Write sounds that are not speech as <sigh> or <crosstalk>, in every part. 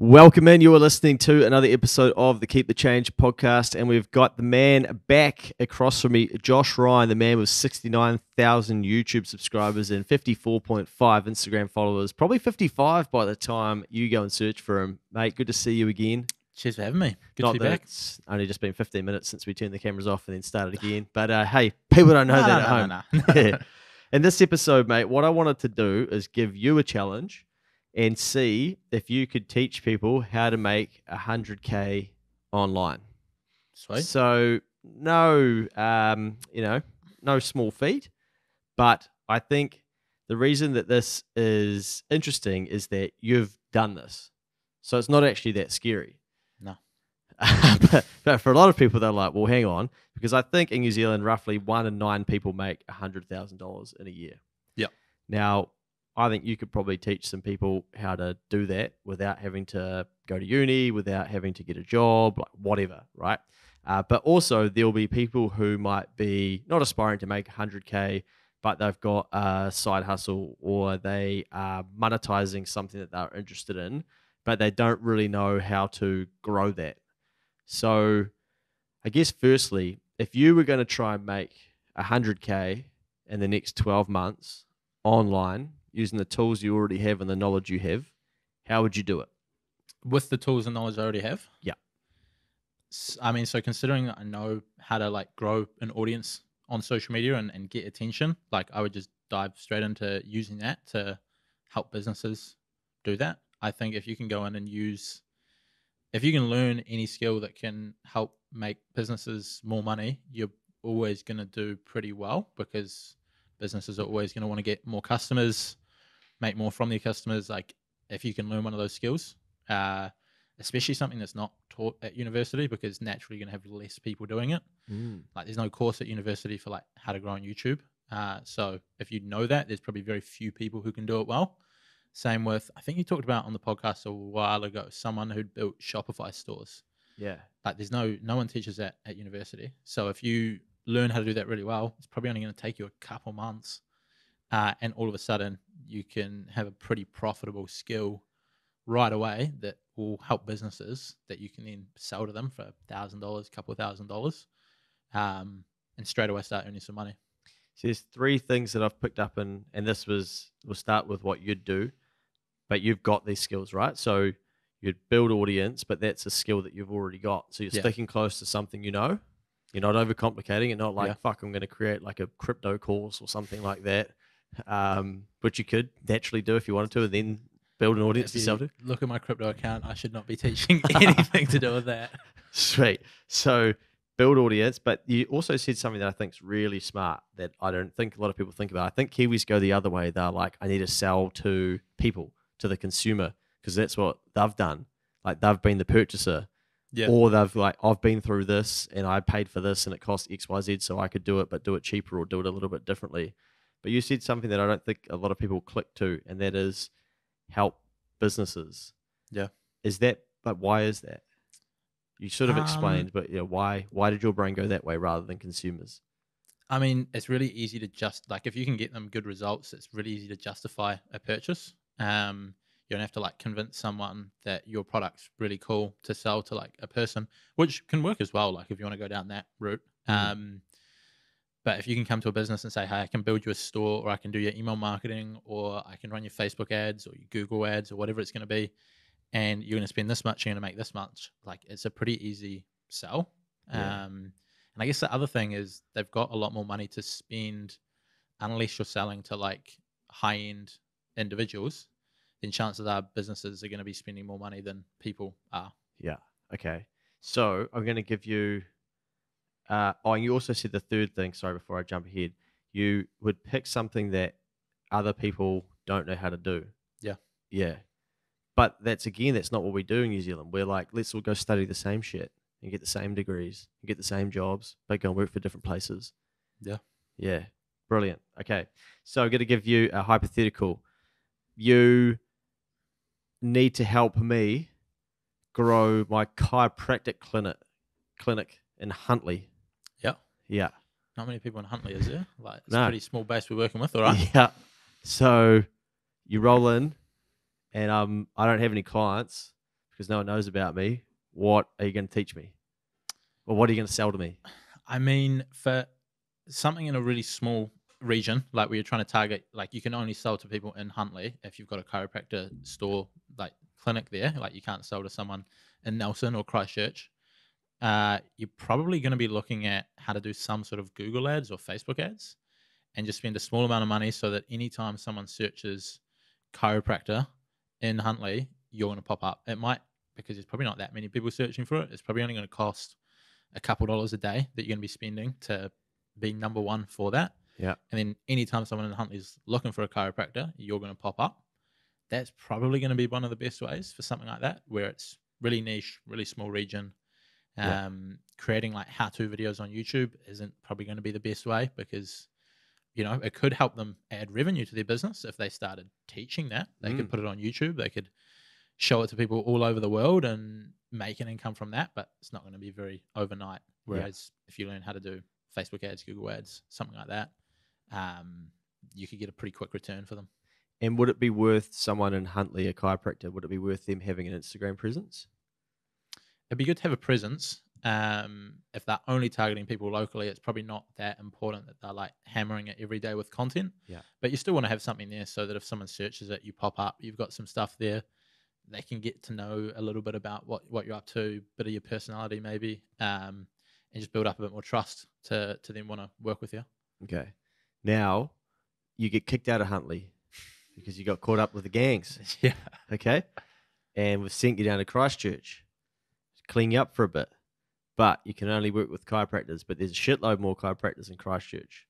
Welcome in. You are listening to another episode of the Keep the Change podcast, and we've got the man back across from me, Josh Ryan, the man with 69,000 YouTube subscribers and 54.5 Instagram followers. Probably 55 by the time you go and search for him. Mate, good to see you again. Cheers for having me. Good Not to be back. It's only just been 15 minutes since we turned the cameras off and then started again. But uh, hey, people don't know No, that no, at no, home. <laughs> Yeah. In this episode, mate, what I wanted to do is give you a challenge and see if you could teach people how to make 100K online. Sweet. So, no, um, you know, no small feat. But I think the reason that this is interesting is that you've done this. So it's not actually that scary. No. <laughs> but, but for a lot of people, they're like, well, hang on, because I think in New Zealand, roughly one in nine people make $100,000 in a year. Yep. Now, I think you could probably teach some people how to do that without having to go to uni, without having to get a job, like whatever, right? Uh, but also, there'll be people who might be not aspiring to make 100K, but they've got a side hustle or they are monetizing something that they're interested in, but they don't really know how to grow that. So, I guess, firstly, if you were going to try and make 100K in the next 12 months online using the tools you already have and the knowledge you have, how would you do it? With the tools and knowledge I already have. Yeah. I mean, so considering I know how to like grow an audience on social media and, and get attention, like I would just dive straight into using that to help businesses do that. I think if you can go in and use, if you can learn any skill that can help make businesses more money, you're always going to do pretty well because businesses are always going to want to get more customers, make more from their customers. Like if you can learn one of those skills, uh, especially something that's not taught at university, because naturally you're going to have less people doing it. Like there's no course at university for like how to grow on YouTube. Uh, so if you know that, there's probably very few people who can do it well. Same with, I think you talked about on the podcast a while ago, someone who'd built Shopify stores. Yeah. Like there's no no one teaches that at university. So if you learn how to do that really well, it's probably only going to take you a couple months, uh, and all of a sudden you can have a pretty profitable skill right away that will help businesses that you can then sell to them for a thousand dollars, a couple of thousand dollars, um, and straight away start earning some money. So there's three things that I've picked up, and and this was we'll start with what you'd do, but you've got these skills, right? So you'd build audience, but that's a skill that you've already got. So you're Yeah. sticking close to something you know. You're not overcomplicating it. Not like Yeah. fuck, I'm going to create like a crypto course or something like that, um, which you could naturally do if you wanted to, and then build an audience to sell to. look at my crypto account, I should not be teaching <laughs> anything to do with that. Sweet. So build audience, but you also said something that I think is really smart that I don't think a lot of people think about. I think Kiwis go the other way. They're like, I need to sell to people, to the consumer, because that's what they've done. Like they've been the purchaser, Yeah. or they've like, I've been through this and I paid for this and it cost X, Y, Z, so I could do it, but do it cheaper or do it a little bit differently. But you said something that I don't think a lot of people click to, and that is help businesses. Yeah. Is that? But why is that? You sort of Um, explained, but yeah, why? Why did your brain go that way rather than consumers? I mean, it's really easy to just like if you can get them good results, it's really easy to justify a purchase. Um, you don't have to like convince someone that your product's really cool to sell to like a person, which can work as well. Like if you want to go down that route. Mhm. Um, but if you can come to a business and say, "Hey, I can build you a store, or I can do your email marketing, or I can run your Facebook ads, or your Google ads, or whatever it's going to be," and you're going to spend this much, you're going to make this much. Like it's a pretty easy sell. Yeah. Um, and I guess the other thing is they've got a lot more money to spend unless you're selling to like high end individuals, then chances are businesses are going to be spending more money than people are. Yeah. Okay. So I'm going to give you. Uh, oh, and you also said the third thing. Sorry, before I jump ahead, you would pick something that other people don't know how to do. Yeah. Yeah. But that's again, that's not what we do in New Zealand. We're like, let's all go study the same shit and get the same degrees and get the same jobs, but go and work for different places. Yeah. Yeah. Brilliant. Okay. So I'm going to give you a hypothetical. You need to help me grow my chiropractic clinic clinic in Huntly. Yeah. Yeah. Not many people in Huntly, is there? Like it's No. a pretty small base we're working with, all right? Yeah. So you roll in and um I don't have any clients because no one knows about me. What are you going to teach me? Or what are you going to sell to me? I mean, for something in a really small region, like where you're trying to target, like you can only sell to people in Huntly if you've got a chiropractor store, like clinic there. Like you can't sell to someone in Nelson or Christchurch. Uh, you're probably going to be looking at how to do some sort of Google ads or Facebook ads and just spend a small amount of money so that anytime someone searches chiropractor in Huntly, you're going to pop up. It might, because there's probably not that many people searching for it, it's probably only going to cost a couple dollars a day that you're going to be spending to be number one for that. Yeah. And then anytime someone in Huntly's looking for a chiropractor, you're going to pop up. That's probably going to be one of the best ways for something like that, where it's really niche, really small region. Yeah. Um, Creating like how to videos on YouTube isn't probably going to be the best way because, you know, it could help them add revenue to their business if they started teaching that. They could Mm. put it on YouTube. They could show it to people all over the world and make an income from that, but it's not going to be very overnight. Whereas if you learn how to do Facebook ads, Google ads, something like that, um, you could get a pretty quick return for them. And would it be worth someone in Huntly, a chiropractor, would it be worth them having an Instagram presence? It'd be good to have a presence. Um, if they're only targeting people locally, it's probably not that important that they're like hammering it every day with content. Yeah. But you still want to have something there so that if someone searches it, you pop up, you've got some stuff there. They can get to know a little bit about what, what you're up to, bit of your personality maybe, um, and just build up a bit more trust to to then want to work with you. Okay. Now you get kicked out of Huntly because you got caught up with the gangs. <laughs> yeah. Okay. And we've sent you down to Christchurch to clean you up for a bit. But you can only work with chiropractors, but there's a shitload more chiropractors in Christchurch.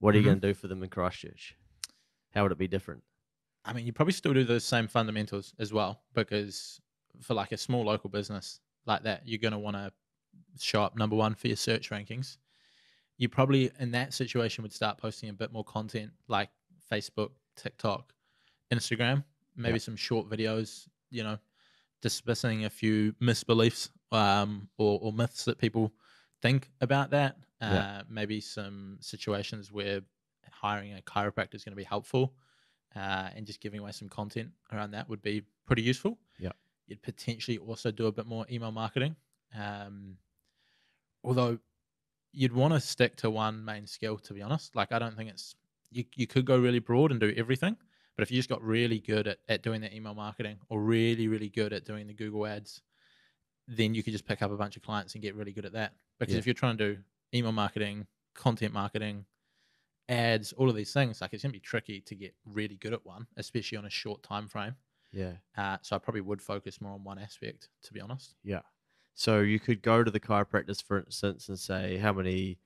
What are Mhm. you going to do for them in Christchurch? How would it be different? I mean, you probably still do those same fundamentals as well, because for like a small local business like that, you're going to want to show up number one for your search rankings. You probably, in that situation, would start posting a bit more content like Facebook, TikTok, Instagram, maybe Yeah. some short videos, you know, dismissing a few misbeliefs um, or, or myths that people think about that. Uh, Yeah. Maybe some situations where hiring a chiropractor is going to be helpful uh, and just giving away some content around that would be pretty useful. Yeah. You'd potentially also do a bit more email marketing. Um, although you'd want to stick to one main skill, to be honest. Like, I don't think it's, you, you could go really broad and do everything. But if you just got really good at, at doing the email marketing or really, really good at doing the Google ads, then you could just pick up a bunch of clients and get really good at that. Because Yeah. if you're trying to do email marketing, content marketing, ads, all of these things, like it's gonna be tricky to get really good at one, especially on a short time frame. Yeah. Uh, so I probably would focus more on one aspect, to be honest. Yeah. So you could go to the chiropractors, for instance, and say, how many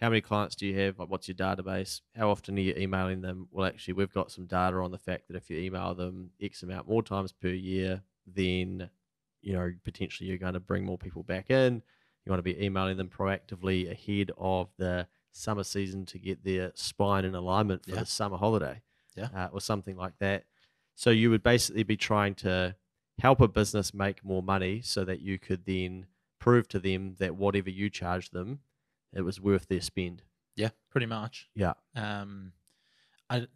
how many clients do you have? What's your database? How often are you emailing them? Well, actually, we've got some data on the fact that if you email them X amount more times per year, then you know potentially you're going to bring more people back in. You want to be emailing them proactively ahead of the summer season to get their spine in alignment for Yeah. the summer holiday, Yeah. uh, or something like that. So you would basically be trying to help a business make more money so that you could then prove to them that whatever you charge them, it was worth their spend. Yeah, pretty much. Yeah. Um, I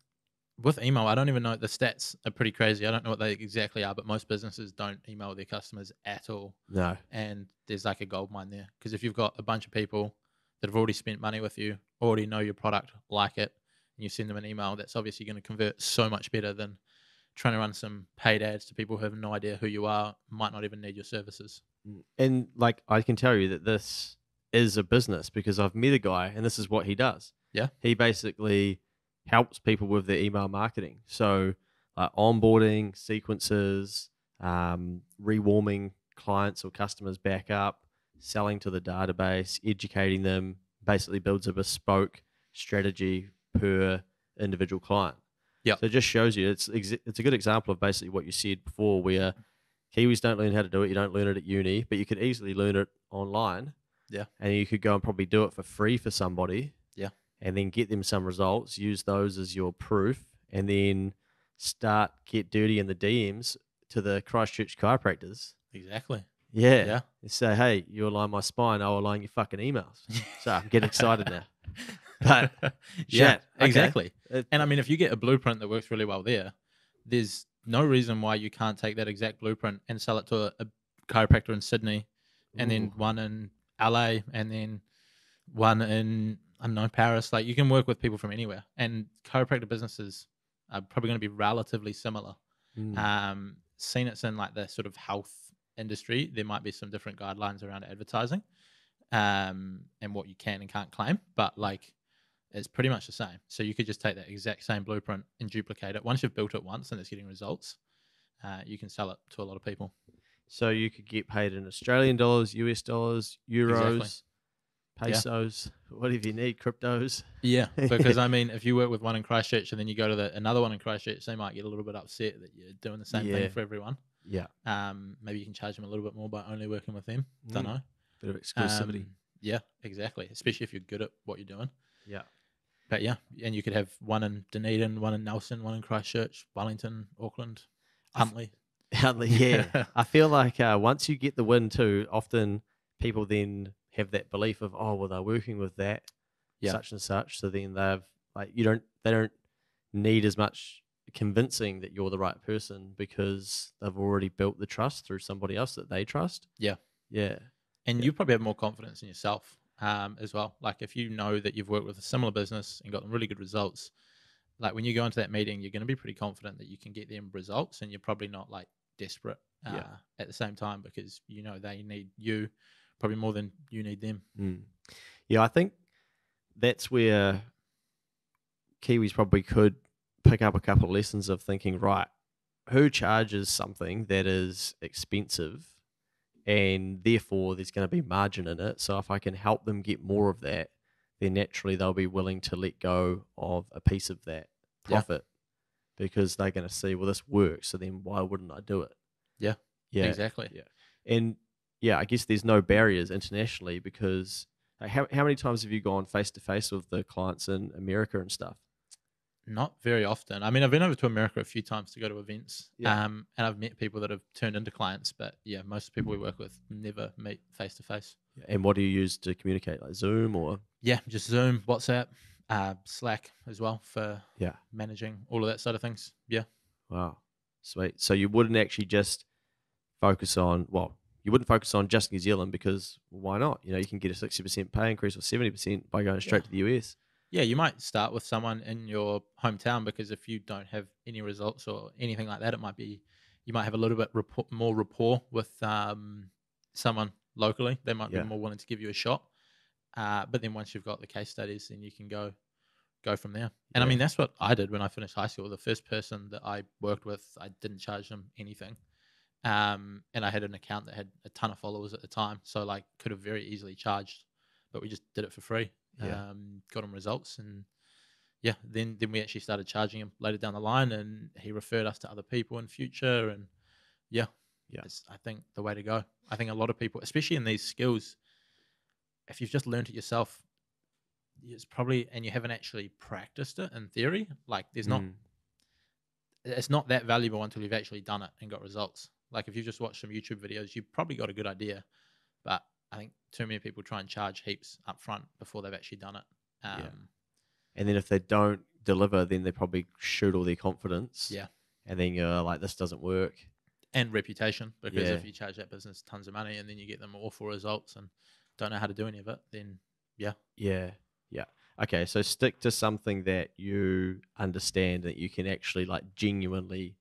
with email, I don't even know the stats are pretty crazy. I don't know what they exactly are, but most businesses don't email their customers at all. No. and there's like a gold mine there because if you've got a bunch of people that have already spent money with you, already know your product, like it, and you send them an email, that's obviously going to convert so much better than trying to run some paid ads to people who have no idea who you are, might not even need your services. And like I can tell you that this is a business because I've met a guy and this is what he does. Yeah. He basically helps people with their email marketing. So uh, onboarding sequences, um, rewarming clients or customers back up, selling to the database, educating them, basically builds a bespoke strategy per individual client. Yep. So it just shows you it's ex- it's a good example of basically what you said before, where Kiwis don't learn how to do it. You don't learn it at uni, but you could easily learn it online. Yeah. And you could go and probably do it for free for somebody. Yeah. And then get them some results, use those as your proof, and then start get dirty in the DMs to the Christchurch chiropractors. Exactly. Yeah. Yeah. And say, hey, you align my spine, I'll align your fucking emails. <laughs> so I'm getting excited now. <laughs> <laughs> But <laughs> yeah, shit, okay. exactly. It- And I mean, if you get a blueprint that works really well there, there's no reason why you can't take that exact blueprint and sell it to a, a chiropractor in Sydney, and then one in LA, and then one in I don't know Paris. Like you can work with people from anywhere, and chiropractor businesses are probably going to be relatively similar. Mm. Um, seen it's in like the sort of health industry. There might be some different guidelines around advertising, um, and what you can and can't claim, but like it's pretty much the same. So you could just take that exact same blueprint and duplicate it. Once you've built it once and it's getting results, uh, you can sell it to a lot of people. So you could get paid in Australian dollars, US dollars, euros, Yeah. pesos, <laughs> whatever you need, cryptos. Yeah, <laughs> because I mean, if you work with one in Christchurch and then you go to the another one in Christchurch, they might get a little bit upset that you're doing the same Yeah. thing for everyone. Yeah. Um, maybe you can charge them a little bit more by only working with them. Don't Mm. know. Bit of exclusivity. Um, yeah, exactly. Especially if you're good at what you're doing. yeah. But yeah, and you could have one in Dunedin, one in Nelson, one in Christchurch, Wellington, Auckland, Huntly. <laughs> Huntly, <laughs> yeah. I feel like uh, once you get the win too, often people then have that belief of, oh, well, they're working with that, Yeah. such and such. So then they've like you don't they don't need as much convincing that you're the right person because they've already built the trust through somebody else that they trust. Yeah. Yeah. and Yeah. you probably have more confidence in yourself um, as well. Like if you know that you've worked with a similar business and gotten really good results, like when you go into that meeting, you're going to be pretty confident that you can get them results, and you're probably not like desperate uh, Yeah. at the same time because you know they need you probably more than you need them. Mm. Yeah, I think that's where Kiwis probably could pick up a couple of lessons of thinking, right, who charges something that is expensive and therefore there's going to be margin in it. So if I can help them get more of that, then naturally they'll be willing to let go of a piece of that Yeah. profit because they're going to see, well, this works. So then why wouldn't I do it? Yeah, Yeah. exactly. yeah. And yeah, I guess there's no barriers internationally because like, how, how many times have you gone face to face with the clients in America and stuff? Not very often. I mean, I've been over to America a few times to go to events, Yeah. um, and I've met people that have turned into clients. But yeah, most people we work with never meet face to face. And what do you use to communicate, like Zoom or? Yeah, just Zoom, WhatsApp, uh, Slack as well for Yeah. managing all of that side of things. Yeah, Wow, sweet. So you wouldn't actually just focus on well, you wouldn't focus on just New Zealand because why not? You know, you can get a sixty percent pay increase or seventy percent by going straight Yeah. to the US. Yeah. You might start with someone in your hometown because if you don't have any results or anything like that, it might be you might have a little bit rapport, more rapport with um, someone locally. They might Yeah. be more willing to give you a shot. Uh, but then once you've got the case studies, then you can go go from there. And I mean, that's what I did when I finished high school. The first person that I worked with, I didn't charge them anything. Um, and I had an account that had a ton of followers at the time, so like could have very easily charged, but we just did it for free. Yeah. Um, got him results, and yeah, then then we actually started charging him later down the line, and he referred us to other people in future, and yeah, Yeah. it's I think the way to go. I think a lot of people, especially in these skills, if you've just learned it yourself, it's probably and you haven't actually practiced it in theory. Like there's not Mm. it's not that valuable until you've actually done it and got results. Like if you've just watched some YouTube videos, you've probably got a good idea, but I think too many people try and charge heaps up front before they've actually done it. Um, Yeah. And then if they don't deliver, then they probably shoot all their confidence. Yeah. And then you're like, this doesn't work. And reputation, because Yeah. if you charge that business tons of money and then you get them awful results and don't know how to do any of it, then Yeah. Yeah. Yeah. Okay. So stick to something that you understand that you can actually like genuinely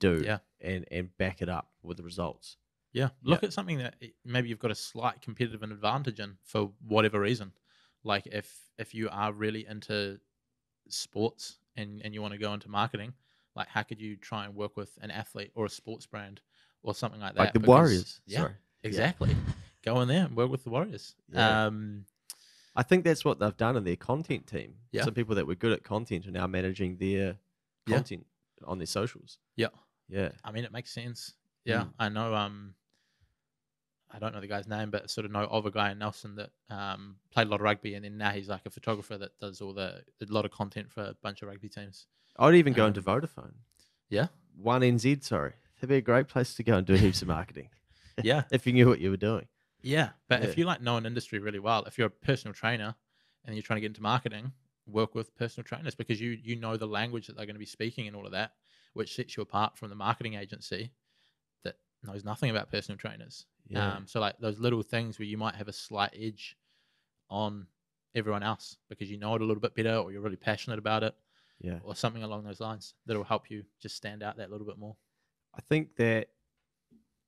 do Yeah. and, and back it up with the results. Yeah, look at something that maybe you've got a slight competitive advantage in for whatever reason. Like if if you are really into sports and and you want to go into marketing, like how could you try and work with an athlete or a sports brand or something like that? Like the Because- Warriors. Yeah, Sorry. exactly. Go in there and work with the Warriors. Yeah. Um, I think that's what they've done in their content team. Yeah. Some people that were good at content are now managing their Yeah. content on their socials. Yeah. Yeah. I mean, it makes sense. Yeah, Mm. I know. Um, I don't know the guy's name, but sort of know of a guy in Nelson that um played a lot of rugby, and then now he's like a photographer that does all the a lot of content for a bunch of rugby teams. I'd even go into Um, Vodafone. Yeah, One NZ, sorry. That'd be a great place to go and do heaps of marketing <laughs> yeah, <laughs> if you knew what you were doing. yeah. But Yeah. if you like know an industry really well, if you're a personal trainer and you're trying to get into marketing, work with personal trainers because you you know the language that they're going to be speaking and all of that. which sets you apart from the marketing agency that knows nothing about personal trainers. Yeah. Um, so like those little things where you might have a slight edge on everyone else because you know it a little bit better or you're really passionate about it yeah. or something along those lines that'll help you just stand out that little bit more. I think that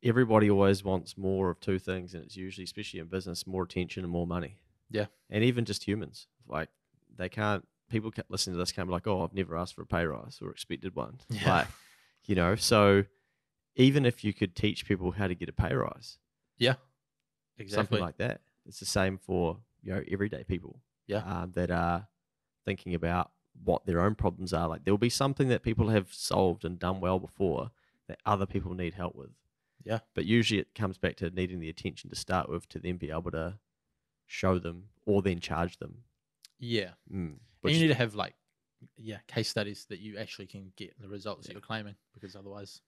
everybody always wants more of two things, and it's usually, especially in business, more attention and more money. Yeah. And even just humans, like they can't. People can listen to this can't be like, "Oh, I've never asked for a pay rise or expected one." <laughs> Yeah. Like, you know, so even if you could teach people how to get a pay rise, Yeah. Exactly. something like that, it's the same for you know everyday people. Yeah. Um, that are thinking about what their own problems are. Like there will be something that people have solved and done well before that other people need help with. Yeah. But usually it comes back to needing the attention to start with to then be able to show them or then charge them. yeah. Mm. And you need to have like yeah, case studies that you actually can get the results that you're claiming because otherwise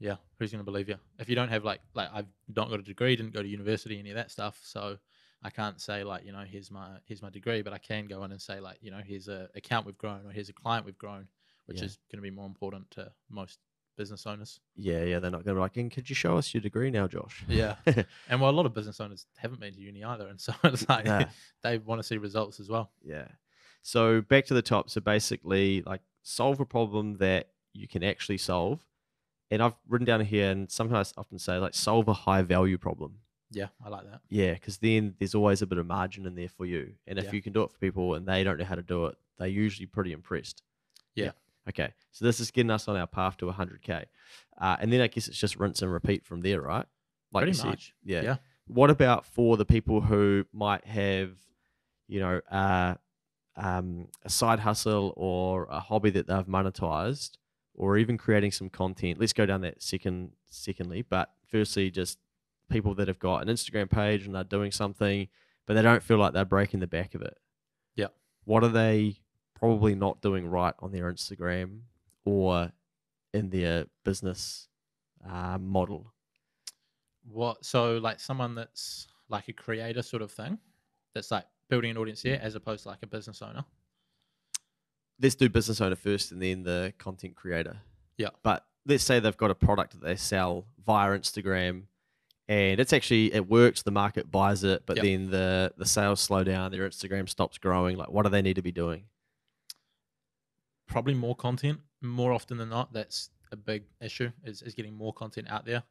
yeah, who's gonna believe you? If you don't have like like I've not got a degree, didn't go to university, any of that stuff, so I can't say like, you know, here's my here's my degree, but I can go in and say like, you know, here's a account we've grown or here's a client we've grown, which Yeah. is gonna be more important to most business owners. yeah, yeah, they're not going to be like, and could you show us your degree now, Josh? Yeah. <laughs> And well a lot of business owners haven't been to uni either and so <laughs> it's like Yeah. <laughs> they want to see results as well. Yeah. So back to the top. So basically, like solve a problem that you can actually solve. And I've written down here, and sometimes I often say like solve a high value problem. Yeah, I like that. Yeah, because then there's always a bit of margin in there for you. And if Yeah. you can do it for people and they don't know how to do it, they're usually pretty impressed. Yeah. Okay. So this is getting us on our path to 100k, uh, and then I guess it's just rinse and repeat from there, right? Like Pretty you said. much. Yeah. Yeah. What about for the people who might have, you know, uh, um, a side hustle or a hobby that they've monetized, or even creating some content? Let's go down that second, secondly. But firstly, just people that have got an Instagram page and they're doing something, but they don't feel like they're breaking the back of it. Yeah. What are they probably not doing right on their Instagram or in their business uh, model? What so like someone that's like a creator sort of thing, that's like building an audience here as opposed to like a business owner. Let's do business owner first and then the content creator. Yeah. But let's say they've got a product that they sell via Instagram and it's actually it works, the market buys it, but Yep. then the the sales slow down, their Instagram stops growing. Like what do they need to be doing? Probably more content more often than not. That's a big issue is, is getting more content out there.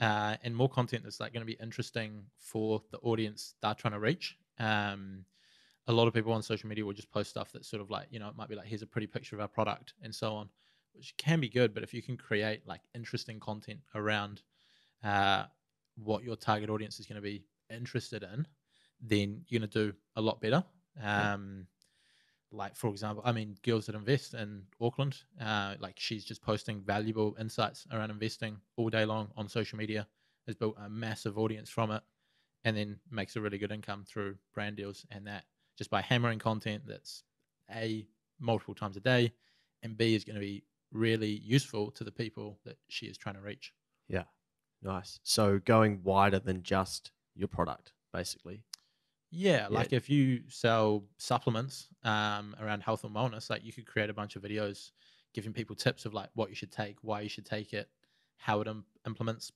Uh, and more content that's like going to be interesting for the audience they're trying to reach. Um, a lot of people on social media will just post stuff that's sort of like, you know, it might be like, here's a pretty picture of our product and so on, which can be good. But if you can create like interesting content around uh, what your target audience is going to be interested in, then you're going to do a lot better. Um, like for example, I mean, girls that invest in Auckland, uh, like she's just posting valuable insights around investing all day long on social media. Has built a massive audience from it, and then makes a really good income through brand deals and that just by hammering content that's a multiple times a day, and b is going to be really useful to the people that she is trying to reach. Yeah. Nice. So going wider than just your product, basically. Yeah, Yeah. like if you sell supplements um, around health and wellness, like you could create a bunch of videos giving people tips of like what you should take, why you should take it, how it Im- implements,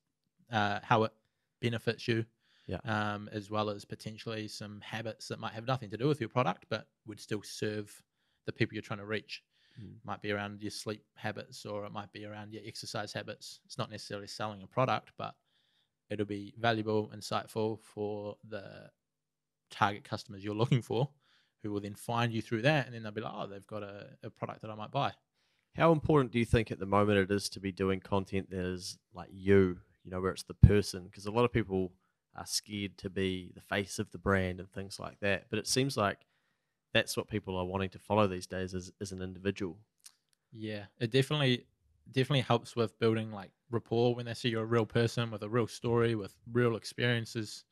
uh, how it benefits you, Yeah. um, as well as potentially some habits that might have nothing to do with your product, but would still serve the people you're trying to reach. Mm. Might be around your sleep habits, or it might be around your exercise habits. It's not necessarily selling a product, but it'll be valuable, insightful for the target customers you're looking for, who will then find you through that, and then they'll be like, oh, they've got a, a product that I might buy. How important do you think at the moment it is to be doing content that is like you, you know, where it's the person? Because a lot of people are scared to be the face of the brand and things like that. But it seems like that's what people are wanting to follow these days as, as an individual. Yeah, it definitely definitely helps with building like rapport when they see you're a real person with a real story with real experiences,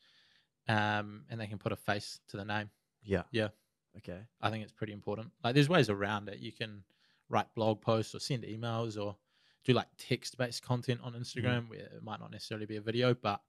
um, and they can put a face to the name. Yeah. Yeah. Okay. I think it's pretty important. Like, there's ways around it. You can write blog posts or send emails or do like text based content on Instagram where it might not necessarily be a video, but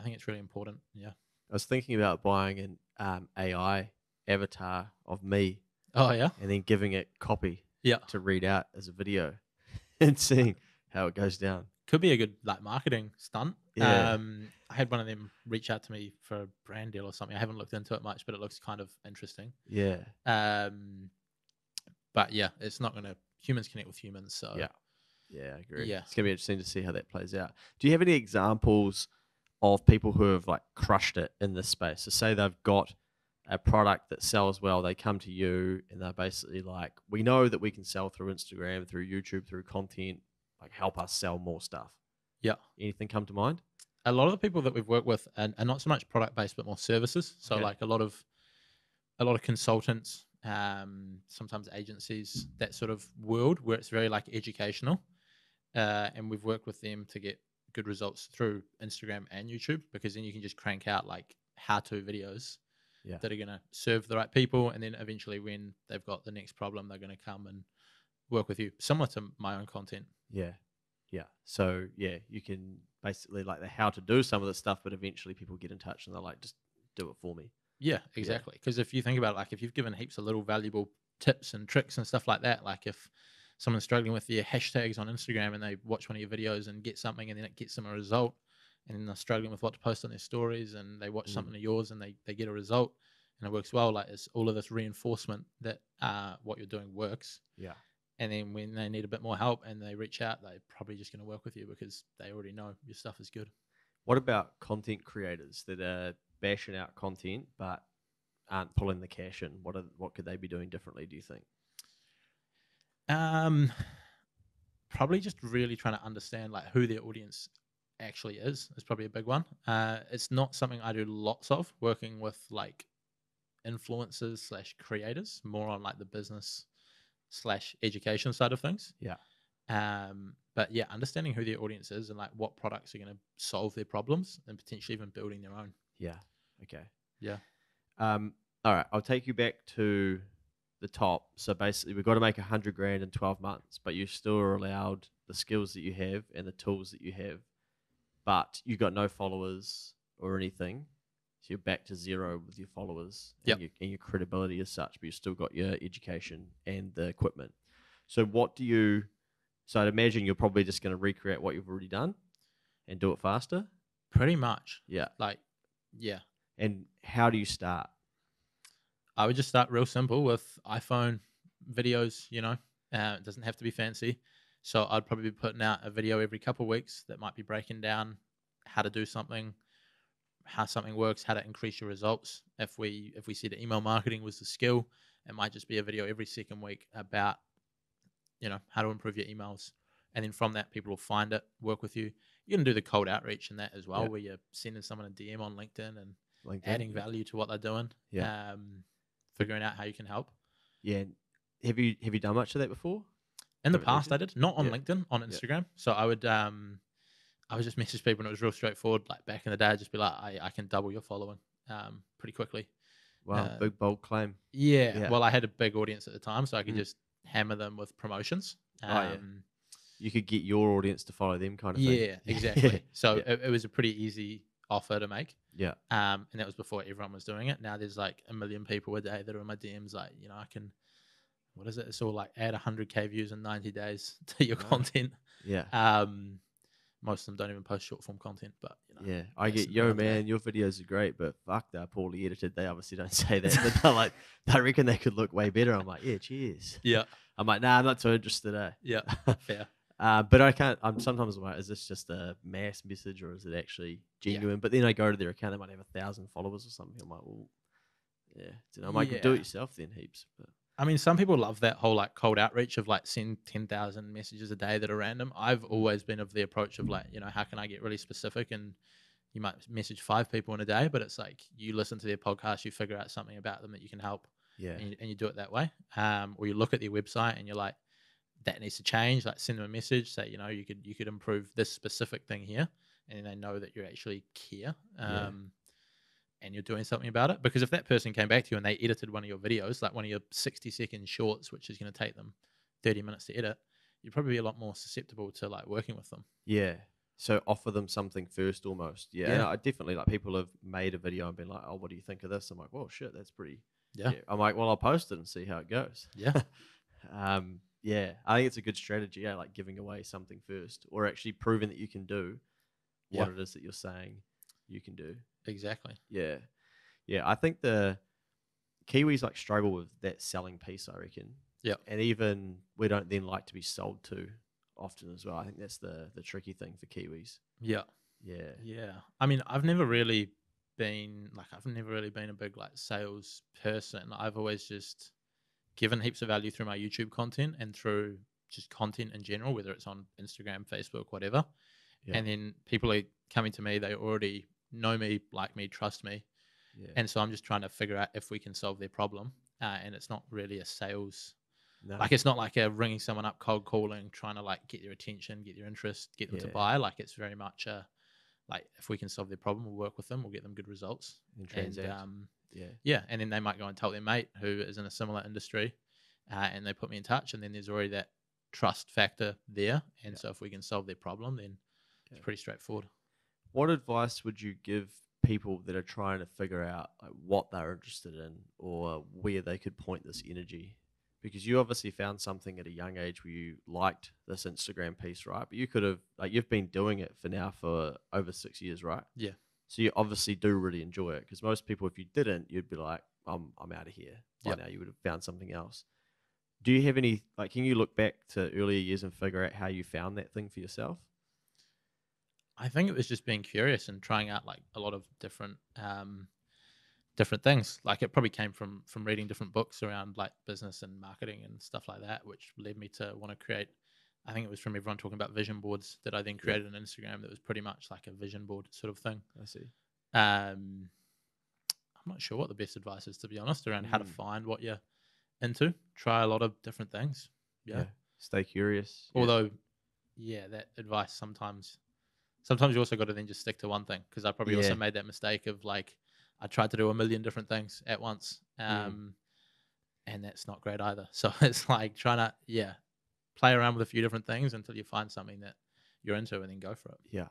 I think it's really important. Yeah. I was thinking about buying an um, AI avatar of me Oh yeah. and then giving it copy Yeah. to read out as a video. <laughs> and seeing how it goes down. Could be a good like marketing stunt. Yeah. Um, I had one of them reach out to me for a brand deal or something. I haven't looked into it much, but it looks kind of interesting. Yeah. Um, but yeah, it's not gonna humans connect with humans. So Yeah. Yeah, I agree. Yeah. It's gonna be interesting to see how that plays out. Do you have any examples of people who have like crushed it in this space? So say they've got a product that sells well, they come to you and they're basically like, We know that we can sell through Instagram, through YouTube, through content, like help us sell more stuff. Yeah. Anything come to mind? a lot of the people that we've worked with are, are not so much product based but more services so Okay. like a lot of a lot of consultants um, sometimes agencies that sort of world where it's very like educational uh, and we've worked with them to get good results through instagram and youtube because then you can just crank out like how to videos Yeah. that are going to serve the right people and then eventually when they've got the next problem they're going to come and work with you similar to my own content Yeah. Yeah. So yeah, you can basically like the how to do some of the stuff, but eventually people get in touch and they're like, just do it for me. Yeah, exactly. Because if you think about it, like if you've given heaps of little valuable tips and tricks and stuff like that, like if someone's struggling with their hashtags on Instagram and they watch one of your videos and get something and then it gets them a result, and then they're struggling with what to post on their stories and they watch Mm. something of yours and they, they get a result and it works well, like it's all of this reinforcement that uh, what you're doing works. Yeah. And then when they need a bit more help and they reach out, they're probably just going to work with you because they already know your stuff is good. What about content creators that are bashing out content but aren't pulling the cash in? What are, what could they be doing differently? Do you think? Um, probably just really trying to understand like who their audience actually is is probably a big one. Uh, it's not something I do lots of working with like influencers slash creators, more on like the business slash education side of things. Yeah. Um, but yeah, understanding who their audience is and like what products are going to solve their problems and potentially even building their own. Yeah. Okay. Yeah. Um. All right. I'll take you back to the top. So basically, we've got to make a hundred grand in twelve months, but you still are allowed the skills that you have and the tools that you have, but you got no followers or anything. So you're back to zero with your followers Yep. and, your, and your credibility as such, but you still got your education and the equipment. So what do you? So I'd imagine you're probably just going to recreate what you've already done and do it faster. Pretty much. Yeah. Like, yeah. And how do you start? I would just start real simple with iPhone videos, you know, uh, it doesn't have to be fancy. So I'd probably be putting out a video every couple of weeks that might be breaking down how to do something, how something works, how to increase your results. If we if we see that email marketing was the skill, it might just be a video every second week about, you know, how to improve your emails. And then from that, people will find it, work with you. You can do the cold outreach in that as well, Yeah. where you're sending someone a DM on LinkedIn and LinkedIn? adding value to what they're doing. Yeah. Um, figuring out how you can help. Yeah. Have you have you done much of that before? In the past, I did not on Yeah. LinkedIn, on Yeah. Instagram. So I would, um, I would just message people, and it was real straightforward. Like back in the day, I'd just be like, I, I can double your following, um, pretty quickly. Wow, Uh, big bold claim. Yeah, Yeah. Well, I had a big audience at the time, so I could Mm. just hammer them with promotions. Oh, yeah. Um, You could get your audience to follow them, kind of thing. yeah, <laughs> exactly. So Yeah. it, it was a pretty easy offer to make. Yeah. Um, and that was before everyone was doing it. Now there's like a million people a day that are in my DMs. Like, you know, I can, what is it? It's all like add 100k views in 90 days <laughs> to your Wow. content. Yeah. Um, most of them don't even post short form content, but you know, Yeah, I get, yo, man, your videos are great, but fuck, they're poorly edited. They obviously don't <laughs> say that. But <laughs> they're like, I reckon they could look way better. I'm like, yeah, cheers. yeah, I'm like, nah, I'm not too interested. Eh? yeah, fair. Uh, but I can't. I'm sometimes like, is this just a mass message or is it actually Yeah. genuine? But then I go to their account, they might have a thousand followers or something. I'm like, well, yeah, you know, I might do it yourself then, heaps. But I mean, some people love that whole like cold outreach of like send 10,000 messages a day that are random. I've always been of the approach of like, you know, how can I get really specific? And you might message five people in a day, but it's like you listen to their podcast, you figure out something about them that you can help, yeah, and you, and you do it that way. Um, or you look at their website and you're like, that needs to change. Like send them a message, say, you know, you could you could improve this specific thing here, and they know that you actually care. Yeah. Um, and you're doing something about it. Because if that person came back to you and they edited one of your videos, like one of your 60 second shorts, which is going to take them 30 minutes to edit, you'd probably be a lot more susceptible to like working with them. yeah. So offer them something first, almost. Yeah, Yeah. I definitely like people have made a video and been like, oh, what do you think of this? I'm like, well, shit, that's pretty. Yeah. I'm like, well, I'll post it and see how it goes. Yeah. <laughs> Um, Yeah, I think it's a good strategy. Yeah, like giving away something first, or actually proving that you can do what Yeah. it is that you're saying you can do. Exactly. Yeah, yeah. I think the Kiwis like struggle with that selling piece. I reckon. Yeah. and even we don't then like to be sold to often as well. I think that's the the tricky thing for Kiwis. Yeah. Yeah, Yeah. I mean, I've never really been like I've never really been a big like sales person. I've always just given heaps of value through my YouTube content and through just content in general, whether it's on Instagram, Facebook, whatever. Yeah. And then people are coming to me, they already know me, like me, trust me. yeah. And so I'm just trying to figure out if we can solve their problem. Uh, and it's not really a sales no. like it's not like a ringing someone up, cold calling, trying to like get their attention, get their interest, get them to buy. Like it's very much a like if we can solve their problem, we'll work with them, we'll get them good results. and And um, yeah, yeah, and then they might go and tell their mate who is in a similar industry, uh, and they put me in touch, and then there's already that trust factor there. And Yeah. so if we can solve their problem, then it's pretty straightforward. What advice would you give people that are trying to figure out like, what they're interested in or where they could point this energy? Because you obviously found something at a young age where you liked this Instagram piece, right? But you could have like you've been doing it for now for over six years, right? Yeah. So you obviously do really enjoy it. Because most people, if you didn't, you'd be like, "I'm I'm out of here." By Yep. now, you would have found something else. Do you have any like? Can you look back to earlier years and figure out how you found that thing for yourself? I think it was just being curious and trying out like a lot of different um different things. Like it probably came from from reading different books around like business and marketing and stuff like that, which led me to want to create I think it was from everyone talking about vision boards that I then created an Instagram that was pretty much like a vision board sort of thing. I see. Um I'm not sure what the best advice is to be honest around how to Mm. find what you're into. Try a lot of different things. yeah. Stay curious. Yeah. Although, yeah, that advice sometimes, sometimes you also got to then just stick to one thing because I probably Yeah. also made that mistake of like I tried to do a million different things at once, um, and that's not great either. <laughs> So it's like trying to yeah, play around with a few different things until you find something that you're into and then go for it. yeah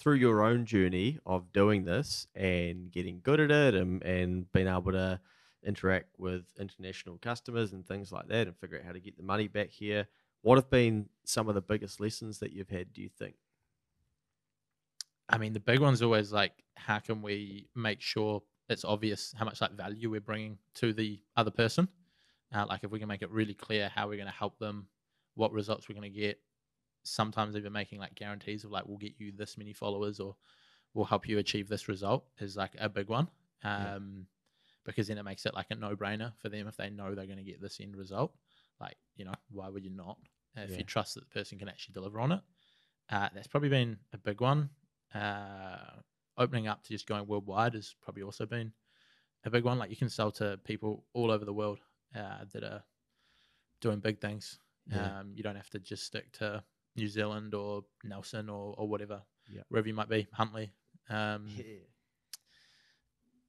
through your own journey of doing this and getting good at it and, and being able to interact with international customers and things like that and figure out how to get the money back here what have been some of the biggest lessons that you've had do you think I mean, the big one's always like, how can we make sure it's obvious how much like value we're bringing to the other person? Uh, like, if we can make it really clear how we're going to help them, what results we're going to get. Sometimes even making like guarantees of like, we'll get you this many followers or we'll help you achieve this result is like a big one. Yeah. Um, because then it makes it like a no brainer for them if they know they're going to get this end result. Like, you know, why would you not? If Yeah. you trust that the person can actually deliver on it. Uh, that's probably been a big one. Uh, opening up to just going worldwide has probably also been a big one. Like you can sell to people all over the world uh, that are doing big things. Yeah. Um, you don't have to just stick to New Zealand or Nelson or, or whatever, Yeah. wherever you might be, Huntly. Um,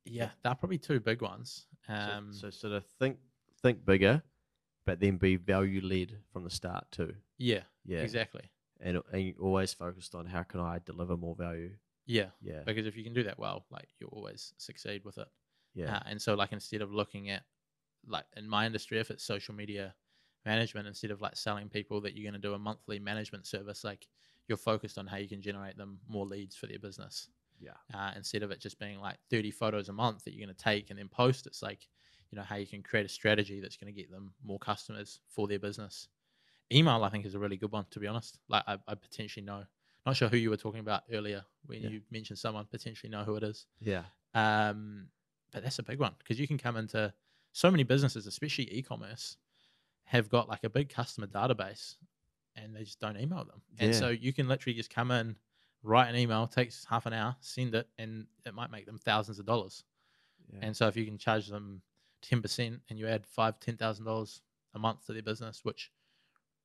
yeah, they're probably two big ones. So- Um, so, sort of think think bigger but then be value led from the start too yeah, yeah exactly. And, and you always focused on how can i deliver more value Yeah, yeah because if you can do that well, like you'll always succeed with it. yeah Uh, and so, like, instead of looking at, like, in my industry, if it's social media management, instead of like selling people that you're going to do a monthly management service, like, you're focused on how you can generate them more leads for their business. yeah Uh, instead of it just being like 30 photos a month that you're going to take and then post, it's like, you know, how you can create a strategy that's going to get them more customers for their business. Email, I think, is a really good one, to be honest. Like, I, I potentially know, not sure who you were talking about earlier when Yeah. you mentioned someone, potentially know who it is. yeah Um, but that's a big one because you can come into so many businesses, especially e-commerce, have got like a big customer database, and they just don't email them. And so you can literally just come in, write an email, takes half an hour, send it, and it might make them thousands of dollars. yeah And so if you can charge them ten percent and you add five, ten thousand dollars a month to their business, which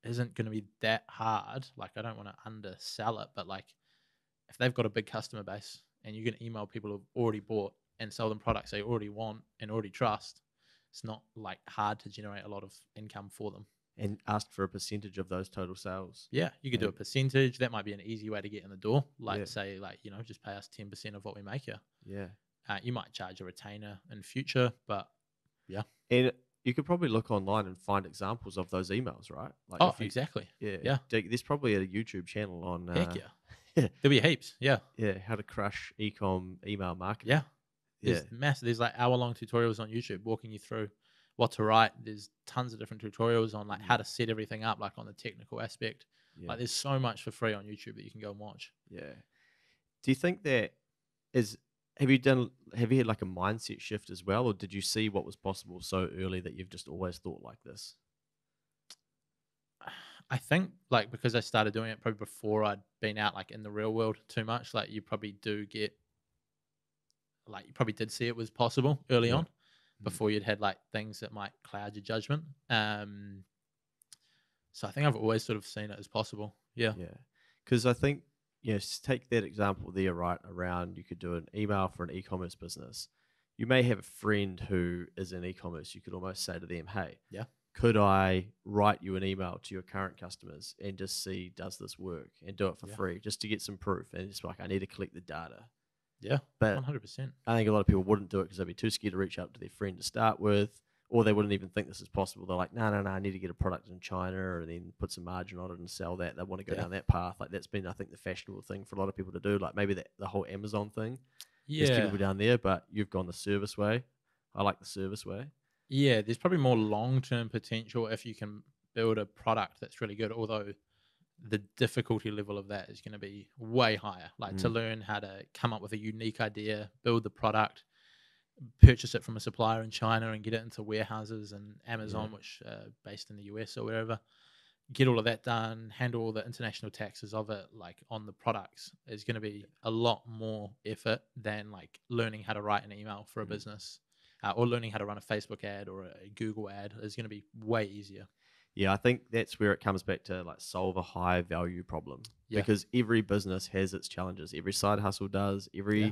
isn't going to be that hard. Like I don't want to undersell it, but like if they've got a big customer base and you can email people who've already bought and sell them products they already want and already trust, it's not like hard to generate a lot of income for them. and ask for a percentage of those total sales Yeah, you could do a percentage. That might be an easy way to get in the door. Like Yeah. say, like you know, just pay us ten percent of what we make here. yeah Uh, you might charge a retainer in future, but yeah. And you could probably look online and find examples of those emails, right? Like oh, you, exactly. yeah, yeah. dig- There's probably a YouTube channel on uh, Heck yeah. <laughs> yeah. There'll be heaps. Yeah. yeah, how to crush ecom email marketing. Yeah. yeah, There's massive. There's like hour long tutorials on YouTube walking you through what to write. There's tons of different tutorials on like how to set everything up, like on the technical aspect. yeah. Like there's so much for free on YouTube that you can go and watch. Yeah. Do you think that is have you done have you had like a mindset shift as well, or did you see what was possible so early that you've just always thought like this? <sighs> I think like because I started doing it probably before I'd been out like in the real world too much, like you probably do get like you probably did see it was possible early Yeah. on Mm. before you'd had like things that might cloud your judgment. Um so I think I've always sort of seen it as possible. Yeah. Yeah. Because I think, yes, take that example there, right? Around you could do an email for an e commerce business. You may have a friend who is in e commerce. You could almost say to them, hey, Yeah. could I write you an email to your current customers and just see, does this work and do it for Yeah. free just to get some proof? And it's like, I need to collect the data. Yeah. But One hundred percent. I think a lot of people wouldn't do it because they'd be too scared to reach out to their friend to start with, or they wouldn't even think this is possible. They're like, no, no, no, I need to get a product in China and then put some margin on it and sell that. They want to go Yeah. down that path. Like that's been, I think, the fashionable thing for a lot of people to do. Like maybe the, the whole Amazon thing. Yeah. There's people down there, but you've gone the service way. I like the service way. Yeah, there's probably more long term potential if you can build a product that's really good, although the difficulty level of that is going to be way higher. Like to Mm. learn how to come up with a unique idea, build the product, purchase it from a supplier in China and get it into warehouses and Amazon, which uh, based in the US or wherever. Get all of that done, handle all the international taxes of it, like on the products, is going to be a lot more effort than like learning how to write an email for a Mm. business uh, or learning how to run a Facebook ad or a Google ad is going to be way easier. Yeah, I think that's where it comes back to like solve a high value problem Yeah. because every business has its challenges. Every side hustle does. Every Yeah.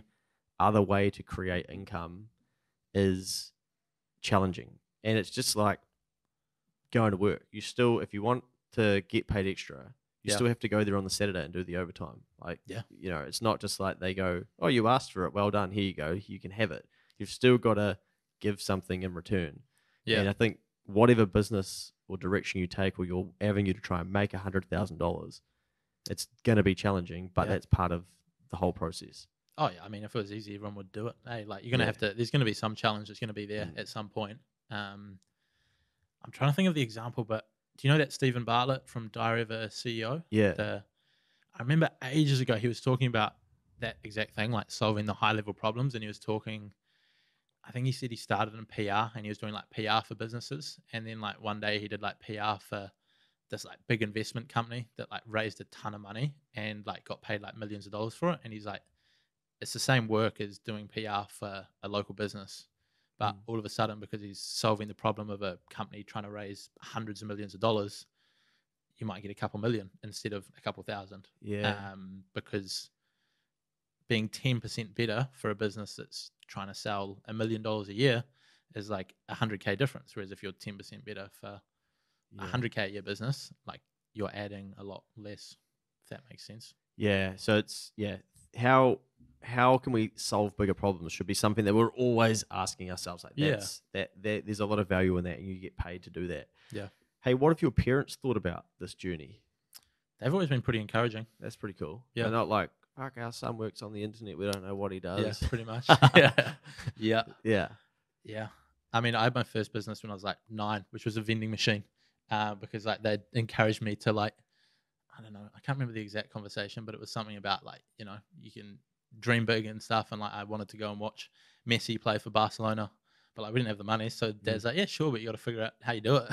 other way to create income is challenging, and it's just like going to work. You still, if you want to get paid extra, you Yeah. still have to go there on the Saturday and do the overtime. Like, Yeah. you know, it's not just like they go, "Oh, you asked for it. Well done. Here you go. You can have it." You've still got to give something in return. Yeah. And I think whatever business or direction you take or your avenue to try and make a hundred thousand dollars, it's going to be challenging, but Yeah. that's part of the whole process. Oh yeah, I mean, if it was easy, everyone would do it. Hey, like you're gonna Yeah. have to. There's gonna be some challenge that's gonna be there Mm. at some point. Um, I'm trying to think of the example, but do you know that Steven Bartlett from Diary of a CEO? Yeah. The, I remember ages ago he was talking about that exact thing, like solving the high level problems, and he was talking. I think he said he started in PR and he was doing like PR for businesses, and then like one day he did like PR for this like big investment company that like raised a ton of money and like got paid like millions of dollars for it, and he's like it's the same work as doing PR for a local business. But Mm. all of a sudden, because he's solving the problem of a company trying to raise hundreds of millions of dollars, you might get a couple million instead of a couple thousand. Yeah. Um, because being 10% better for a business that's trying to sell a million dollars a year is like a 100K difference. Whereas if you're 10% better for a yeah. 100K a year business, like you're adding a lot less, if that makes sense. Yeah. So it's yeah. How how can we solve bigger problems? Should be something that we're always asking ourselves. Like Yeah. that's that, that there's a lot of value in that, and you get paid to do that. Yeah. Hey, what if your parents thought about this journey? They've always been pretty encouraging. That's pretty cool. Yeah. They're not like fuck. Our son works on the internet. We don't know what he does. Yeah, pretty much. <laughs> yeah. Yeah. yeah. Yeah. I mean, I had my first business when I was like nine, which was a vending machine, uh, because like they encouraged me to like, I don't know, I can't remember the exact conversation, but it was something about like, you know, you can dream big and stuff. And like, I wanted to go and watch Messi play for Barcelona, but like, we didn't have the money. So mm. dad's like, yeah, sure, but you got to figure out how you do it.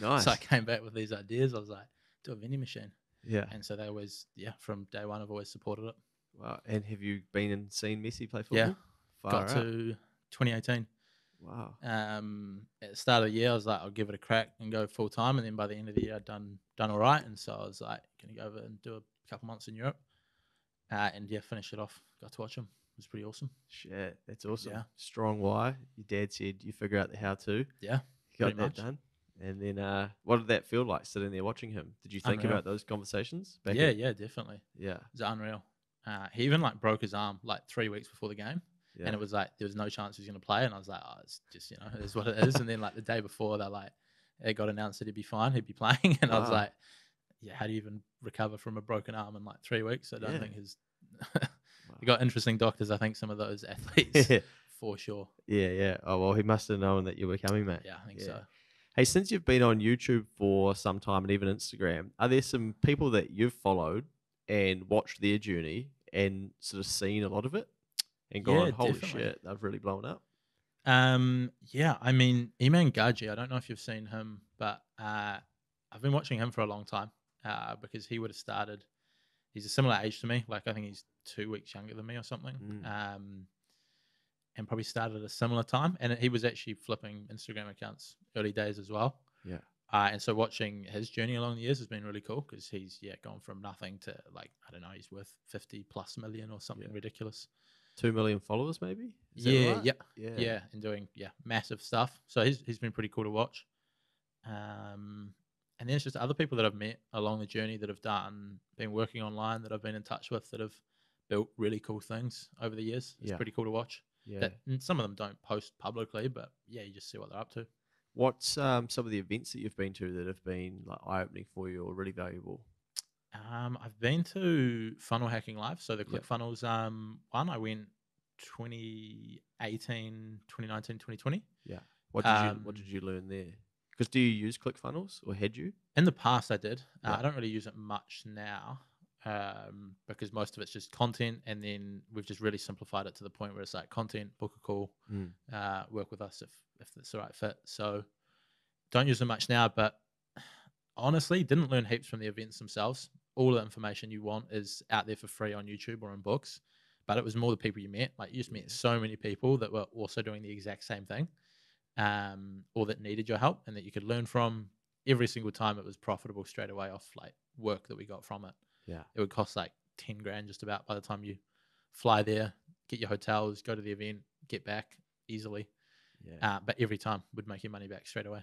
Nice. <laughs> so I came back with these ideas. I was like, do a vending machine. yeah. And so they always, yeah, from day one, I've always supported it. Wow. And have you been and seen Messi play football? Yeah. Far Got out. to 2018. Wow. um, at the start of the year, I was like, I'll give it a crack and go full time. And then by the end of the year, I'd done done all right. And so I was like, you go over and do a couple months in Europe? Uh, and yeah, finish it off. Got to watch him. It was pretty awesome. Shit. That's awesome. Yeah. Strong why. Your dad said you figure out the how to. Yeah, You got that much. done. And then uh, what did that feel like sitting there watching him? Did you think Unreal. about those conversations? Back yeah, in- yeah, definitely. Yeah. It's unreal. Uh, he even like broke his arm like three weeks before the game, Yeah. and it was like there was no chance he was going to play, and I was like, oh, it's just you know, <laughs> it is what it is. and then like the day before, they're like, it got announced that he'd be fine, he'd be playing, <laughs> and I was like, yeah, how do you even recover from a broken arm in like three weeks? I don't Yeah. think his. <laughs> you got interesting doctors. I think some of those athletes yeah, for sure. yeah. Yeah. Oh well, he must have known that you were coming, mate. Yeah, I think so. Hey, since you've been on YouTube for some time and even Instagram, are there some people that you've followed and watched their journey and sort of seen a lot of it and gone, Yeah, holy definitely. shit, they've really blown up? Um, yeah, I mean, Iman Gadzhi, I don't know if you've seen him, but uh, I've been watching him for a long time uh, because he would have started. He's a similar age to me. Like, I think he's two weeks younger than me or something. Mm. Um, and probably started at a similar time. And he was actually flipping Instagram accounts early days as well. Yeah. Uh, and so watching his journey along the years has been really cool because he's, yeah, gone from nothing to like, I don't know, he's worth 50 plus million or something Yeah. ridiculous. Two million followers, maybe? Yeah, right? yeah yeah. yeah, and doing yeah massive stuff. So he's he's been pretty cool to watch. Um, and then it's just other people that I've met along the journey that have done been working online that I've been in touch with that have built really cool things over the years. It's Yeah. pretty cool to watch. Yeah. That and some of them don't post publicly, but yeah, you just see what they're up to. What's um, some of the events that you've been to that have been like eye opening for you or really valuable? Um, I've been to Funnel Hacking Live, so the Yeah. ClickFunnels um one I went 2018, 2019, 2020. What did you What Um, did you learn there? Because do you use ClickFunnels or had you? In the past, I did. Uh, I don't really use it much now um, because most of it's just content, and then we've just really simplified it to the point where it's like content, book a call, Mm. uh, work with us if if it's the right fit. So don't use it much now, but honestly, didn't learn heaps from the events themselves. All the information you want is out there for free on YouTube or in books. But it was more the people you met. Like you just met so many people that were also doing the exact same thing, um, or that needed your help and that you could learn from. Every single time, it was profitable straight away off like work that we got from it. Yeah. It would cost like ten grand just about by the time you fly there, get your hotels, go to the event, get back easily. Yeah. Uh, but every time would make your money back straight away.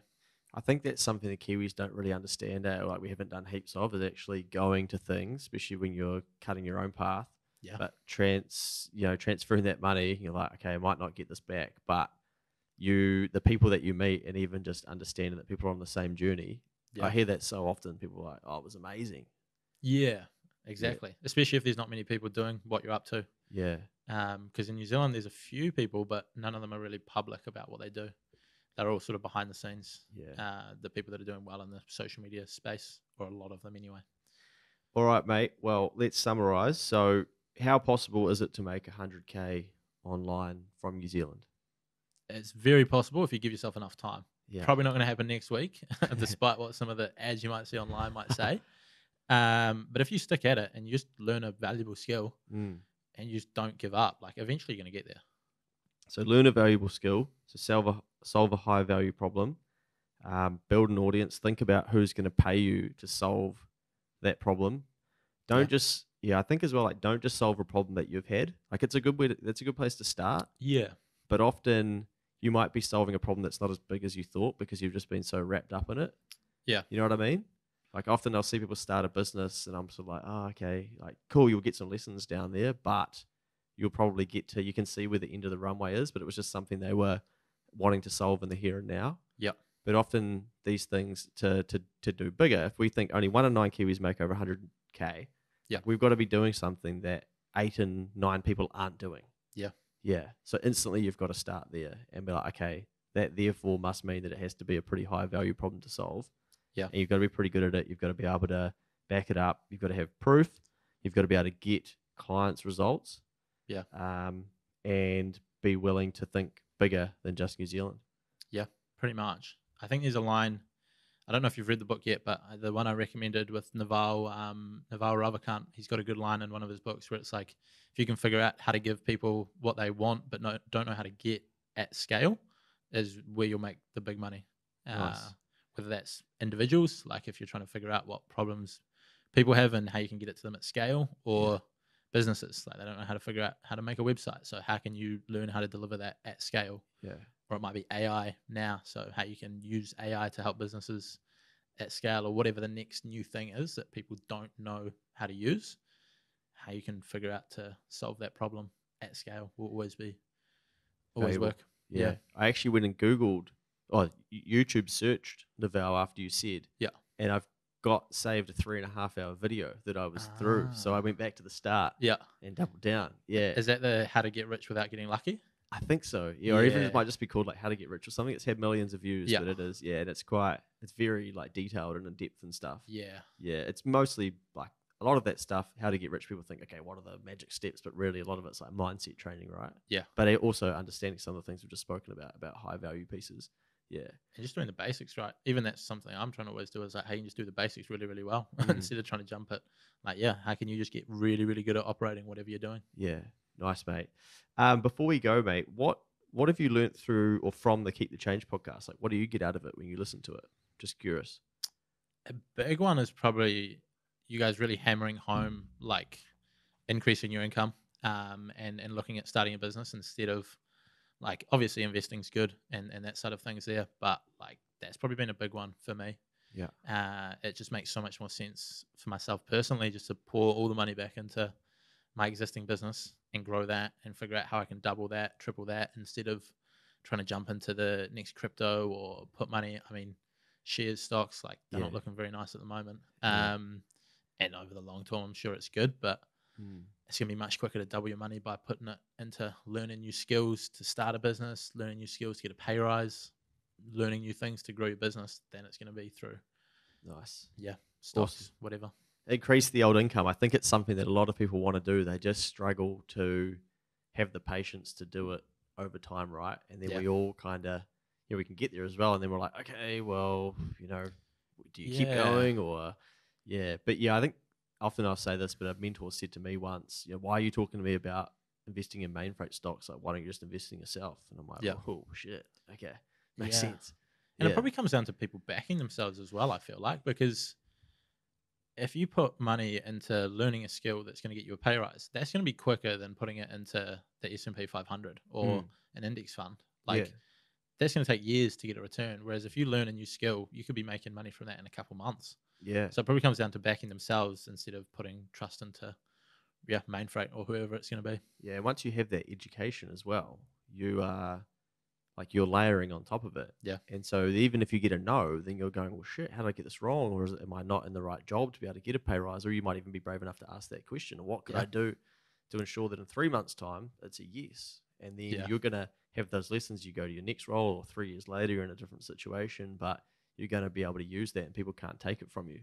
I think that's something the Kiwis don't really understand, uh, or like we haven't done heaps of, is actually going to things, especially when you're cutting your own path. Yeah. But trans, you know, transferring that money, you're like, okay, I might not get this back, but you, the people that you meet, and even just understanding that people are on the same journey. Yeah. I hear that so often. People are like, oh, it was amazing. Yeah, exactly. Especially if there's not many people doing what you're up to. Yeah. Because in New Zealand, there's a few people, but none of them are really public about what they do. They're all sort of behind the scenes. Yeah. Uh, the people that are doing well in the social media space, or a lot of them anyway. All right, mate. Well, let's summarize. So, how possible is it to make 100K online from New Zealand? It's very possible if you give yourself enough time. Yeah. Probably not going to happen next week, <laughs> despite what some of the ads you might see online might say. <laughs> Um, but if you stick at it and you just learn a valuable skill Mm. and you just don't give up, like eventually you're going to get there. So learn a valuable skill, so sell a, solve a high value problem, um, build an audience, think about who's going to pay you to solve that problem. Don't Yeah. just yeah, I think as well like don't just solve a problem that you've had. Like it's a good way to, that's a good place to start, Yeah. but often you might be solving a problem that's not as big as you thought because you've just been so wrapped up in it. Yeah. You know what I mean? Like often I'll see people start a business and I'm sort of like, oh, okay, like cool, you'll get some lessons down there, but you'll probably get to you can see where the end of the runway is, but it was just something they were wanting to solve in the here and now. Yeah. But often these things to to to do bigger, if we think only one in nine Kiwis make over 100k, Yeah. we've got to be doing something that eight and nine people aren't doing. Yeah. Yeah. So instantly you've got to start there and be like, okay, that therefore must mean that it has to be a pretty high value problem to solve. Yeah. And you've got to be pretty good at it. You've got to be able to back it up. You've got to have proof. You've got to be able to get clients' results. Yeah. Um, and be willing to think bigger than just New Zealand. Yeah, pretty much. I think there's a line. I don't know if you've read the book yet, but uh, the one I recommended with Naval um, Naval Ravikant, he's got a good line in one of his books where it's like, if you can figure out how to give people what they want, but no, don't know how to get at scale, is where you'll make the big money. Uh, Whether that's individuals, like if you're trying to figure out what problems people have and how you can get it to them at scale, or businesses, like they don't know how to figure out how to make a website. So how can you learn how to deliver that at scale? Yeah. or it might be AI now. So how you can use AI to help businesses at scale or whatever the next new thing is that people don't know how to use. How you can figure out to solve that problem at scale will always be always valuable. work. Yeah. Yeah. I actually went and Googled, oh, or YouTube searched Naval after you said. Yeah. And I've got saved a three and a half hour video that I was through. So I Ah. went back to the start Yeah. and doubled down. Yeah. Is that the how to get rich without getting lucky? I think so. Yeah. Or even it might just be called like How to Get Rich or something. It's had millions of views, Yeah. but it is. Yeah. And it's quite, it's very like detailed and in depth and stuff. Yeah. Yeah. It's mostly like a lot of that stuff, how to get rich, people think, okay, what are the magic steps? But really, a lot of it's like mindset training, right? Yeah. But it also understanding some of the things we've just spoken about, about high value pieces. Yeah. And just doing the basics right. Even that's something I'm trying to always do is like, hey, you just do the basics really, really well <laughs> Mhm. instead of trying to jump it. Like, yeah, how can you just get really, really good at operating whatever you're doing? Yeah, nice, mate. Um, before we go, mate, what what have you learnt through or from the Keep the Change podcast? Like, what do you get out of it when you listen to it? Just curious. A big one is probably you guys really hammering home like increasing your income um, and and looking at starting a business instead of like obviously investing's good and and that side of things there, but like that's probably been a big one for me. Yeah. Uh, it just makes so much more sense for myself personally just to pour all the money back into my existing business and grow that and figure out how I can double that, triple that instead of trying to jump into the next crypto or put money. I mean, shares, stocks, like they're not looking very nice at the moment. Yeah. Um, and over the long term, I'm sure it's good, but Mm. it's going to be much quicker to double your money by putting it into learning new skills to start a business, learning new skills to get a pay rise, learning new things to grow your business than it's going to be through Nice. Yeah. Stocks, whatever. Increase the old income. I think it's something that a lot of people want to do. They just struggle to have the patience to do it over time, right? And then Yeah. we all kind of, you know, we can get there as well. And then we're like, okay, well, you know, do you keep going or, yeah. But yeah, I think often I'll say this, but a mentor said to me once, you know, why are you talking to me about investing in Mainfreight stocks? Like, why don't you just invest in yourself? And I'm like, Yeah. oh, shit. Okay. Makes Yeah. sense. And it probably comes down to people backing themselves as well, I feel like, because if you put money into learning a skill that's going to get you a pay rise, that's going to be quicker than putting it into the S&P 500 or Mm. an index fund. Like Yeah. that's going to take years to get a return. Whereas if you learn a new skill, you could be making money from that in a couple months. Yeah. So it probably comes down to backing themselves instead of putting trust into, yeah, Mainfreight or whoever it's going to be. Yeah, once you have that education as well, you are like you're layering on top of it. Yeah. And so even if you get a no, then you're going, well, shit, how did I get this wrong? Or is it, am I not in the right job to be able to get a pay rise? Or you might even be brave enough to ask that question. Or what could I do to ensure that in three months' time it's a yes? And then Yeah. you're gonna have those lessons. You go to your next role, or three years later, you're in a different situation, but you're gonna be able to use that, and people can't take it from you.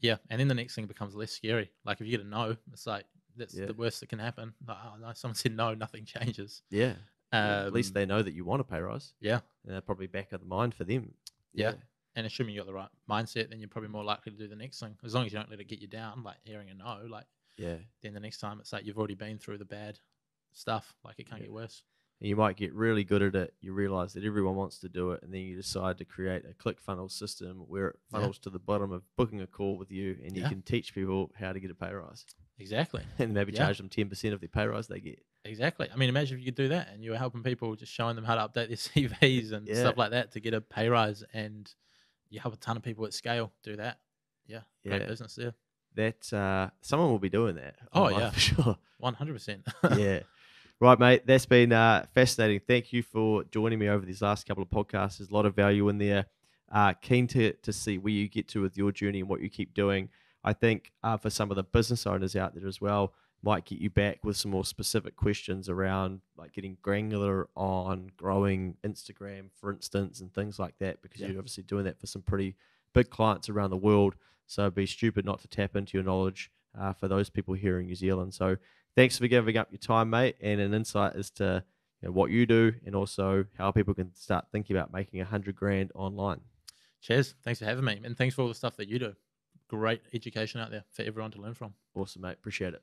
Yeah, and then the next thing becomes less scary. Like if you get a no, it's like that's Yeah. the worst that can happen. Like, oh no, someone said no, nothing <laughs> changes. Yeah. Yeah, At least Um, they know that you want a pay rise. Yeah, And they're probably back of the mind for them. Yeah. and assuming you got the right mindset, then you're probably more likely to do the next thing. As long as you don't let it get you down, like hearing a no, like Yeah. then the next time it's like you've already been through the bad stuff. Like it can't Yeah. get worse. And you might get really good at it. You realize that everyone wants to do it, and then you decide to create a click funnel system where it Yeah. funnels to the bottom of booking a call with you, and you Yeah. can teach people how to get a pay rise, Exactly. <laughs> and maybe Yeah. charge them ten percent of the pay rise they get. Exactly. I mean, imagine if you could do that and you were helping people, just showing them how to update their <laughs> CVs and Yeah. stuff like that to get a pay rise, and you help a ton of people at scale do that. Yeah, great Yeah. business there. That uh, someone will be doing that. Oh, yeah. <laughs> for sure. One hundred percent. yeah. Right, mate. That's been uh, fascinating. Thank you for joining me over these last couple of podcasts. There's a lot of value in there. Uh, keen to, to see where you get to with your journey and what you keep doing. I think uh, for some of the business owners out there as well, might get you back with some more specific questions around like getting granular on growing Instagram, for instance, and things like that, because Yeah. you're obviously doing that for some pretty big clients around the world. So it'd be stupid not to tap into your knowledge uh, for those people here in New Zealand. So thanks for giving up your time, mate, and an insight as to you know, what you do and also how people can start thinking about making a hundred grand online. Cheers. Thanks for having me, and thanks for all the stuff that you do. Great education out there for everyone to learn from. Awesome, mate. Appreciate it.